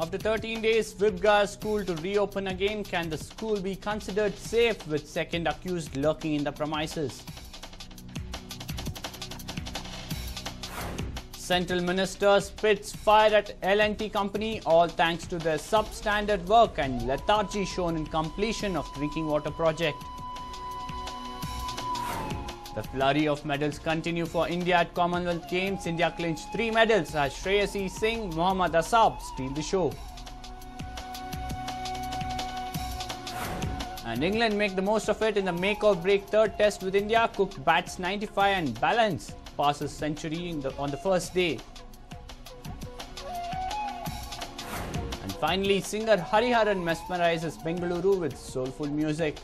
After 13 days, Vibgyor school to reopen again. Can the school be considered safe with second accused lurking in the premises? Central Minister spits fire at L&T company, all thanks to their substandard work and lethargy shown in completion of drinking water project. The flurry of medals continue for India at Commonwealth Games. India clinched three medals as Shreyasi Singh, Mohammad Asab steal the show. And England make the most of it in the make or break third test with India. Cook bats 95 and Ballance passes century the, on the first day. And finally, singer Hariharan mesmerizes Bengaluru with soulful music.